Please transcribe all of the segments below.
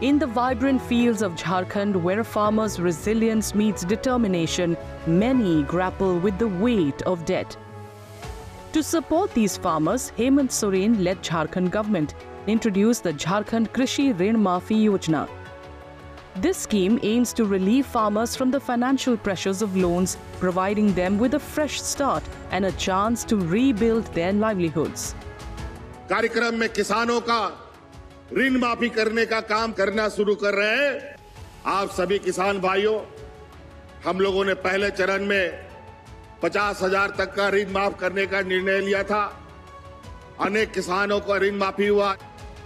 In the vibrant fields of Jharkhand, where a farmer's resilience meets determination, many grapple with the weight of debt. To support these farmers, Hemant Soren led Jharkhand government introduced the Jharkhand Krishi Rin Maafi Yojana. This scheme aims to relieve farmers from the financial pressures of loans, providing them with a fresh start and a chance to rebuild their livelihoods. कार्यक्रम में किसानों का ऋण माफ़ी करने का काम करना शुरू कर रहे हैं। आप सभी किसान भाइयों हम लोगों ने पहले चरण में पचास हज़ार तक का ऋण माफ़ करने का निर्णय लिया था। अनेक किसानों का ऋण माफ़ी हुआ।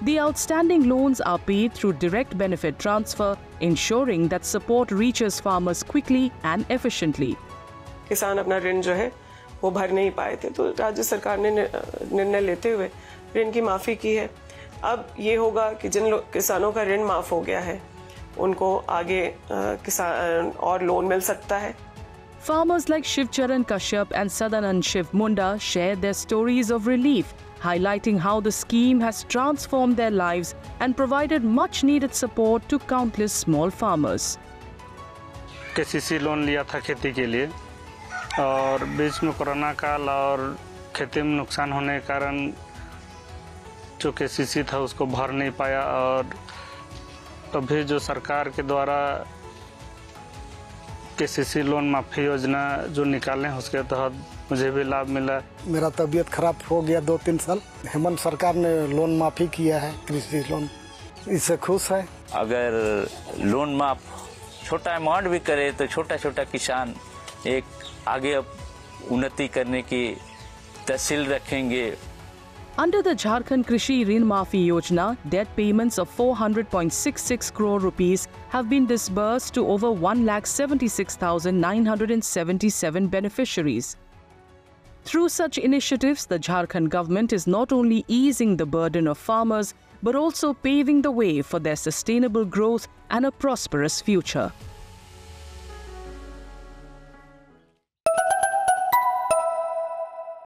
The outstanding loans are paid through direct benefit transfer, ensuring that support reaches farmers quickly and efficiently. किसान अपना ऋण जो है वो भर नहीं पाए थे। तो राज्य सरकार ने निर्णय लेते हुए ऋण की माफ़ी की है। अब ये होगा कि जिन किसानों का ऋण माफ़ हो गया है उनको आगे किसान और लोन मिल सकता है Farmers like Shiv Charan Kashyap and Sadanand Shiv Munda share their stories of relief, highlighting how the scheme has transformed their lives and provided much needed support to countless small farmers. KCC loan लिया था खेती के लिए और बीच में corona काल और खेती में नुकसान होने के कारण जो के था उसको भर नहीं पाया और तभी जो सरकार के द्वारा के सी लोन माफ़ी योजना जो निकाले हैं उसके तहत मुझे भी लाभ मिला। मेरा तबीयत खराब हो गया दो तीन साल। हेमंत सरकार ने लोन माफ़ी किया है कृषि लोन इससे खुश है। अगर लोन माफ़ छोटा अमाउंट भी करे तो छोटा छोटा किसान एक आगे अब उन्नति करने की तहसील रखेंगे। Under the Jharkhand Krishi Rin Maafi Yojana, debt payments of 400.66 crore rupees have been disbursed to over 1,76,977 beneficiaries. Through such initiatives, the Jharkhand government is not only easing the burden of farmers but also paving the way for their sustainable growth and a prosperous future.